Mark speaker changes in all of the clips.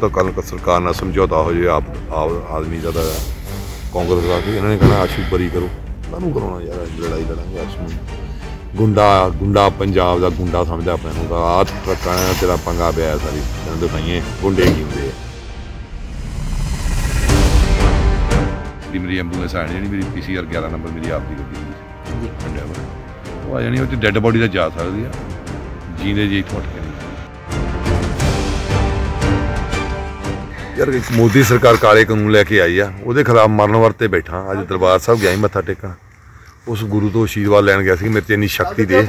Speaker 1: ਪਤਾ ਕੱਲ ਸਰਕਾਰ ਨਾਲ ਸਮਝੌਤਾ ਹੋ ਜੇ ਆਪ ਆਦਮੀ ਦਾ ਤਾਂ ਕਾਂਗਰਸ ਦਾ ਕਿ ਇਹਨਾਂ ਨੇ ਕਹਿਣਾ ਆਸ਼ੂ ਬਰੀ ਕਰੋ। ਕਾਹਨੂੰ ਕਰਾਉਣਾ ਯਾਰ ਲੜਾਈ ਲੜਾਂਗੇ ਆਸ਼ੂ ਨੂੰ। ਗੁੰਡਾ ਗੁੰਡਾ ਪੰਜਾਬ ਦਾ ਗੁੰਡਾ ਸਮਝਦਾ ਆਪਣੇ ਨੂੰ ਤਾਂ। ਆਹ ਟਰੱਕਾਂ ਨਾਲ ਤੇਰਾ ਪੰਗਾ ਪਿਆ ਸਾਰੀ। ਤੈਨੂੰ ਦਿਖਾਈਏ ਗੁੰਡੇ ਕੀ ਹੁੰਦੇ ਆ। ਜਿਹੜੀ ਮੇਰੀ ਐਂਬੂਲੈਂਸ ਆਣੀ ਜਿਹੜੀ ਮੇਰੀ ਪੀਸੀਆਰ 11 ਨੰਬਰ ਮੇਰੀ ਆਪ ਦੀ ਗੱਡੀ ਹੁੰਦੀ ਸੀ। ਉਹ ਆ ਜਾਣੀ ਉਹ ਚ ਡੈੱਡ ਬੋਡੀ ਤਾਂ ਜਾ ਸਕਦੀ ਆ। ਜੀਂਦੇ ਜੀ ਇੱਥੋਂ ਉੱਠ ਯਾਰ ਇੱਕ ਮੋਦੀ ਸਰਕਾਰ ਕਾਲੇ ਕਾਨੂੰਨ ਲੈ ਕੇ ਆਈ ਆ ਉਹਦੇ ਖਿਲਾਫ ਮਰਨ ਵਰਤੇ ਬੈਠਾ। ਅੱਜ ਦਰਬਾਰ ਸਾਹਿਬ ਗਿਆ ਸੀ ਮੱਥਾ ਟੇਕਣ। ਉਸ ਗੁਰੂ ਤੋਂ ਆਸ਼ੀਰਵਾਦ ਲੈਣ ਗਿਆ ਸੀ ਮੇਰੇ 'ਚ ਇੰਨੀ ਸ਼ਕਤੀ ਦੇ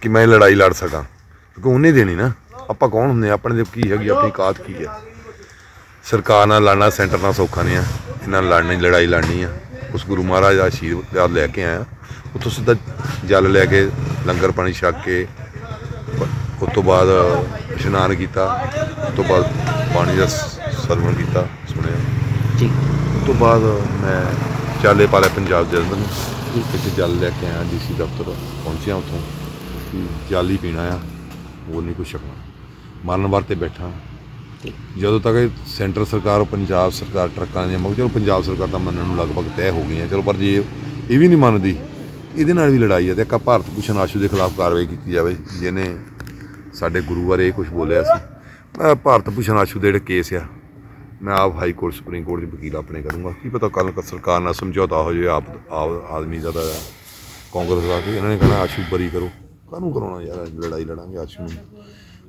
Speaker 1: ਕਿ ਮੈਂ ਲੜਾਈ ਲੜ ਸਕਾਂ। ਕਿਉਂਕਿ ਉਹਨੇ ਦੇਣੀ ਨਾ। ਆਪਾਂ ਕੌਣ ਹੁੰਦੇ ਆਪਣੇ ਦੇ ਕੀ ਹੈਗੀ? ਆਪਣੀ ਕਾਤ ਕੀ ਹੈ ਸਰਕਾਰ ਨਾਲ ਲੜਨਾ ਸੈਂਟਰ ਨਾਲ ਸੌਖਾ ਨਹੀਂ ਆ। ਇਹਨਾਂ ਨਾਲ ਲੜਨੀ ਲੜਾਈ ਲੜਨੀ ਆ। ਉਸ ਗੁਰੂ ਮਹਾਰਾਜ ਦਾ ਆਸ਼ੀਰਵਾਦ ਲੈ ਕੇ ਆਇਆ। ਉੱਥੋਂ ਸਿੱਧਾ ਜਲ ਲੈ ਕੇ ਲੰਗਰ ਪਾਣੀ ਛਕ ਕੇ ਉਸ ਤੋਂ ਬਾਅਦ ਇਸ਼ਨਾਨ ਕੀਤਾ। ਉਸ ਤੋਂ ਬਾਅਦ ਪਾਣੀ ਦਾ ਸਰਵਣ ਕੀਤਾ ਸੁਣਿਆ।
Speaker 2: ਜੀ।
Speaker 1: ਉਸ ਤੋਂ ਬਾਅਦ ਮੈਂ ਚਾਲੇ ਪਾਲੇ ਪੰਜਾਬ ਜਲੰਧਰ ਨੂੰ ਕਿਤੇ ਜਲ ਲੈ ਕੇ ਆਇਆ ਡੀਸੀ ਦਫ਼ਤਰ ਪਹੁੰਚਿਆ ਉੱਥੋਂ ਕਿ ਜਲ ਹੀ ਪੀਣਾ ਆ ਹੋਰ ਨਹੀਂ ਕੁਛ ਛਕਣਾ। ਮਰਨ ਵਰਤੇ ਬੈਠਾ। ਜਦੋਂ ਤੱਕ ਸੈਂਟਰ ਸਰਕਾਰ ਪੰਜਾਬ ਸਰਕਾਰ ਟਰੱਕਾਂ ਦੀਆਂ ਮਗਰ ਚਲੋ ਪੰਜਾਬ ਸਰਕਾਰ ਤਾਂ ਮੰਨਣ ਨੂੰ ਲਗਭਗ ਤੈਅ ਹੋ ਗਈਆਂ ਚਲੋ ਪਰ ਜੇ ਇਹ ਵੀ ਨਹੀਂ ਮੰਨਦੀ ਇਹਦੇ ਨਾਲ ਵੀ ਲੜਾਈ ਹੈ ਤੇ ਇੱਕ ਭਾਰਤ ਭੂਸ਼ਣ ਆਸ਼ੂ ਦੇ ਖਿਲਾਫ ਕਾਰਵਾਈ ਕੀਤੀ ਜਾਵੇ ਜਿਹਨੇ ਸਾਡੇ ਗੁਰੂ ਬਾਰੇ ਇਹ ਕੁਝ ਬੋਲਿਆ ਸੀ। ਭਾਰਤ ਭੂਸ਼ਣ ਆਸ਼ੂ ਦੇ ਜਿਹੜੇ ਕੇਸ ਆ ਮੈਂ ਆਪ ਹਾਈ ਕੋਰਟ, ਸੁਪਰੀਮ ਕੋਰਟ ਦੇ ਵਕੀਲ ਆਪਣੇ ਕਰੂੰਗਾ। ਕੀ ਪਤਾ ਕੱਲ ਸਰਕਾਰ ਨਾਲ ਸਮਝੌਤਾ ਹੋ ਜੇ ਆਪ ਆਪ ਆਦਮੀ ਦਾ ਤਾਂ ਕਾਂਗਰਸ ਦਾ ਕਿ ਇਹਨਾਂ ਨੇ ਕਹਿਣਾ, ਆਸ਼ੂ ਬਰੀ ਕਰੋ। ਕਾਹਨੂੰ ਕਰਾਉਣਾ ਯਾਰ, ਲੜਾਈ ਲੜਾਂਗੇ ਆਸ਼ੂ ਨੂੰ।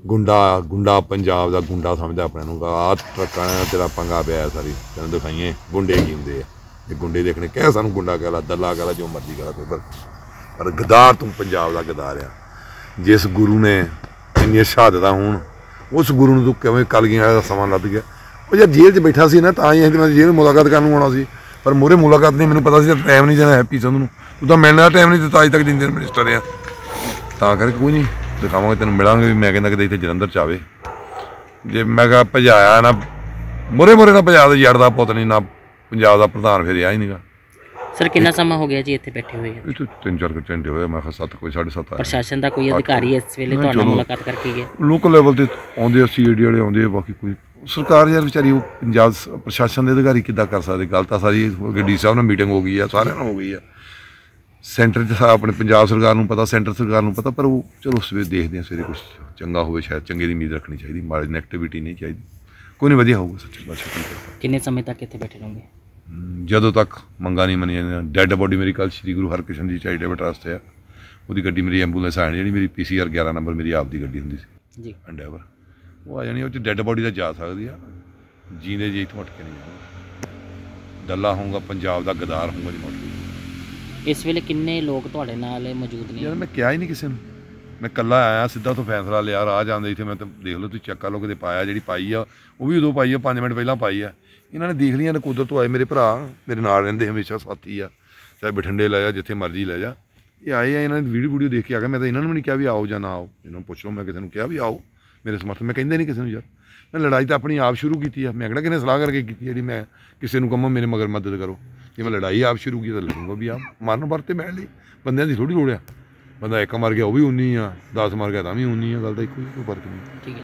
Speaker 1: ਗੁੰਡਾ ਗੁੰਡਾ ਪੰਜਾਬ ਦਾ ਗੁੰਡਾ ਸਮਝਦਾ ਆਪਣੇ ਨੂੰ। ਆਹ ਟਰੱਕਾਂ ਦਾ ਤੇਰਾ ਪੰਗਾ ਪਿਆ ਸਾਰੀ। ਤੈਨੂੰ ਦਿਖਾਈਏ, ਗੁੰਡੇ ਕੀ ਹੁੰਦੇ ਆ। ਇਹ ਗੁੰਡੇ ਦੇਖਣੇ, ਕਹਿ ਸਾਨੂੰ ਗੁੰਡਾ ਕਹਿ ਲਾ, ਦੱਲਾ ਕਹਿ ਲਾ, ਜੋ ਮਰਜ਼ੀ ਕਹਿ ਲਾ, ਕੋਈ ਪਰ ਪਰ ਗਦਾਰ ਤੂੰ ਪੰਜਾਬ ਦਾ ਗਦਾਰ ਆ। ਜਿਸ ਗੁਰੂ ਨੇ ਇੰਨੀਆਂ ਸ਼ਹਾਦਤਾਂ ਹੋਣ, ਉਸ ਗੁਰੂ ਨੂੰ ਤੂੰ ਕਿਵੇਂ ਕਲਗੀਆਂ ਦਾ ਸਮਾਂ ਲੱਭ ਗਿਆ? ਉਹ ਯਾਰ ਜੇਲ੍ਹ 'ਚ ਬੈਠਾ ਸੀ ਨਾ, ਤਾਂ ਹੀ ਅਸੀਂ ਮੈਂ ਜੇਲ੍ਹ ਮੁਲਾਕਾਤ ਕਰਨ ਨੂੰ ਆਉਣਾ ਸੀ। ਪਰ ਮੂਹਰੇ ਮੁਲਾਕਾਤ ਨਹੀਂ, ਮੈਨੂੰ ਪਤਾ ਸੀ ਟਾਈਮ ਨਹੀਂ ਦੇਣਾ ਹੈਪੀ ਸੰਧੂ ਨੂੰ। ਤੂੰ ਤਾਂ ਮਿਲਣ ਦਾ ਟਾਈਮ ਨਹੀਂ ਦਿੱਤਾ, ਅੱਜ ਤੱਕ ਜਿੰਨੇ ਦਿਨ ਮਿਨਿਸਟਰ ਆ। ਤਾਂ ਕਰਕੇ ਕੋਈ ਨਹੀਂ, ਦਿਖਾਵਾਂਗੇ, ਤੈਨੂੰ ਮਿਲਾਂਗੇ ਵੀ ਮੈਂ ਕਹਿੰਦਾ ਕਿ ਇੱਥੇ ਜਲੰਧਰ ਚ ਆਵੇ। ਜੇ ਮੈਂ ਕਿਹਾ ਭਜਾਇਆ ਨਾ ਮੁਰੇ ਮੁਰੇ ਨਾ ਭਜਾ ਦੇ, ਯਾਰ ਦਾ ਪੁੱਤ ਨਹੀਂ, ਨਾ ਪੰਜਾਬ ਦਾ ਪ੍ਰਧਾਨ ਫਿਰ ਆ ਹੀ ਨਹੀਂਗਾ
Speaker 2: ਸਰ ਕਿੰਨਾ ਸਮਾਂ ਹੋ ਗਿਆ ਜੀ ਇੱਥੇ ਬੈਠੇ ਹੋਏ? ਆ
Speaker 1: ਇਹ ਤੋਂ ਤਿੰਨ ਚਾਰ ਘੰਟੇ ਹੋਏ ਮੈਂ ਕਿਹਾ ਕੋਈ ਸਾਢੇ ਸੱਤ ਆਇਆ
Speaker 2: ਪ੍ਰਸ਼ਾਸਨ ਦਾ ਕੋਈ ਅਧਿਕਾਰੀ ਇਸ ਵੇਲੇ
Speaker 1: ਨਹੀਂ,
Speaker 2: ਤੁਹਾਡੇ ਨਾਲ
Speaker 1: ਚਲੋ।
Speaker 2: ਮੁਲਾਕਾਤ ਕਰਕੇ ਗਿਆ
Speaker 1: ਲੋਕਲ ਲੈਵਲ ਤੇ ਆਉਂਦੇ ਆ ਸੀਆਈਡੀ ਵਾਲੇ ਆਉਂਦੇ ਆ ਬਾਕੀ ਕੋਈ ਸਰਕਾਰ ਯਾਰ ਵਿਚਾਰੀ ਉਹ ਪੰਜਾਬ ਪ੍ਰਸ਼ਾਸਨ ਦੇ ਅਧਿਕਾਰੀ ਕਿੱਦਾਂ ਕਰ ਸਕਦੇ? ਗੱਲ ਤਾਂ ਸਾਰੀ ਡੀ ਸਾਹਿਬ ਨਾਲ ਮੀਟਿੰਗ ਹੋ ਗਈ ਆ ਸਾਰਿਆਂ ਨਾਲ ਹੋ ਗਈ ਆ। ਸੈਂਟਰ ਸਾ- ਆਪਣੇ ਪੰਜਾਬ ਸਰਕਾਰ ਨੂੰ ਪਤਾ ਸੈਂਟਰ ਸਰਕਾਰ ਨੂੰ ਪਤਾ ਪਰ ਉਹ ਚਲੋ ਸਵੇਰੇ ਦੇਖਦੇ ਆ ਸਵੇਰੇ ਕੁਝ ਚੰਗਾ ਹੋਵੇ ਸ਼ਾਇਦ ਚੰਗੇ ਦੀ ਉਮੀਦ ਰੱਖਣੀ ਚਾਹੀਦੀ ਮਾੜੀ ਨੈਗੇਟਿਵਿਟੀ ਨਹੀਂ ਚਾਹੀਦੀ। ਕੋਈ ਨਹੀਂ ਵਧੀਆ ਹੋਊਗਾ ਸੱਚੀ ਬਾਤ
Speaker 2: ਕਿੰਨੇ ਸਮੇਂ ਤੱਕ ਇੱਥੇ ਬੈਠੇ ਰਹੋਗੇ?
Speaker 1: ਜਦੋਂ ਤੱਕ ਮੰਗਾਂ ਨਹੀਂ ਮੰਨੀਆਂ ਜਾਂਦੀਆਂ। ਡੈੱਡ ਬੋਡੀ ਮੇਰੀ ਕੱਲ ਸ੍ਰੀ ਗੁਰੂ ਹਰਕ੍ਰਿਸ਼ਨ ਜੀ ਚੈਰੀਟੇਬਲ ਟਰਸਟ ਆ। ਉਹਦੀ ਗੱਡੀ ਮੇਰੀ ਐਂਬੂਲੈਂਸ ਆਣੀ ਜਿਹੜੀ ਮੇਰੀ ਪੀਸੀਆਰ 11 ਨੰਬਰ ਮੇਰੀ ਆਪ ਦੀ ਗੱਡੀ ਹੁੰਦੀ ਸੀ।
Speaker 2: ਜੀ।
Speaker 1: Endeavour ਉਹ ਆ ਜਾਣੀ ਉਹ ਚ ਡੈੱਡ ਬੋਡੀ ਤਾਂ ਜਾ ਸਕਦੀ ਆ। ਜੀਂਦੇ ਜੀ ਇੱਥੋਂ ਉੱਠ ਕੇ ਨਹੀਂ ਜਾਣਾ ਡੱਲਾ ਹੋਊਗਾ ਪੰਜਾਬ ਦਾ ਗਦਾਰ ਹੋਊਗਾ ਜੀ ਕੇ।
Speaker 2: ਇਸ ਵੇਲੇ ਕਿੰਨੇ ਲੋਕ ਤੁਹਾਡੇ ਨਾਲ ਮੌਜੂਦ ਨੇ?
Speaker 1: ਯਾਰ ਮੈਂ ਕਿਹਾ ਹੀ ਨਹੀਂ ਕਿਸੇ ਨੂੰ। ਮੈਂ ਕੱਲਾ ਆਇਆ, ਸਿੱਧਾ ਤੋਂ ਫੈਸਲਾ ਲਿਆ, ਰਾਹ ਜਾਂਦੇ ਇੱਥੇ ਮੈਂ ਤਾਂ ਦੇਖ ਲਓ, ਤੁਸੀਂ ਚੈੱਕ ਕਰ ਲਓ, ਕਿਤੇ ਪਾਇਆ ਜਿਹੜੀ ਪਾਈ ਆ, ਉਹ ਵੀ ਉਦੋਂ ਪਾਈ ਆ 5 ਮਿੰਟ ਪਹਿਲਾਂ ਪਾਈ ਆ। ਇਹਨਾਂ ਨੇ ਦੇਖ ਲਈਆਂ ਨੇ ਕੁਦਰਤ ਤੋਂ ਆਏ ਮੇਰੇ ਭਰਾ, ਮੇਰੇ ਨਾਲ ਰਹਿੰਦੇ ਹਮੇਸ਼ਾ ਸਾਥੀ ਆ, ਚਾਹੇ ਬਠਿੰਡੇ ਲੈ ਜਾ, ਜਿੱਥੇ ਮਰਜ਼ੀ ਲੈ ਜਾ। ਇਹ ਆਏ ਆ, ਇਹਨਾਂ ਨੇ ਵੀਡੀਓ ਵੀਡੀਓ ਦੇਖ ਕੇ ਆ ਗਏ, ਮੈਂ ਤਾਂ ਇਹਨਾਂ ਨੂੰ ਵੀ ਨਹੀਂ ਕਿਹਾ ਵੀ ਆਓ ਜਾਂ ਨਾ ਆਓ। ਇਹਨਾਂ ਨੂੰ ਪੁੱਛ ਲਓ, ਮੈਂ ਕਿਸੇ ਨੂੰ ਕਿਹਾ ਵੀ ਆਓ, ਮੇਰੇ ਸਮਰਥਨ, ਮੈਂ ਕਹਿੰਦੇ ਨਹੀਂ ਕਿਸੇ ਨੂੰ ਯਾਰ। ਮੈਂ ਲੜਾਈ ਤਾਂ ਆਪਣੀ ਆਪ ਸ਼ੁਰੂ ਕੀਤੀ ਆ, ਮੈਂ ਕਿਹੜਾ ਕਿਨੇ ਸਲਾਹ ਕਰਕੇ ਕੀਤੀ ਜਿਹੜੀ ਮੈਂ ਕਿਸੇ ਨੂੰ ਕਹਾਂ, ਮੇਰੇ ਮਗਰ ਮਦਦ ਕਰੋ। ਜੇ ਮੈਂ ਲੜਾਈ ਆਪ ਸ਼ੁਰੂ ਕੀਤੀ, ਤਾਂ ਲੜੂੰਗਾ ਵੀ ਆਪ, ਮਰਨ ਵਰਤੇ ਮੈਂ ਲਈ, ਬੰਦਿਆਂ ਦੀ ਥੋੜੀ ਲੋੜ ਆ। ਬੰਦਾ ਇੱਕ ਮਰ ਗਿਆ, ਉਹ ਵੀ ਉਨੀ ਆ 10 ਮਰ ਗਿਆ ਤਾਂ ਵੀ ਉਨੀ ਆ, ਗੱਲ ਤਾਂ ਇੱਕੋ ਹੀ ਕੋਈ ਫ਼ਰਕ ਨਹੀਂ।
Speaker 2: ਠੀਕ ਹੈ।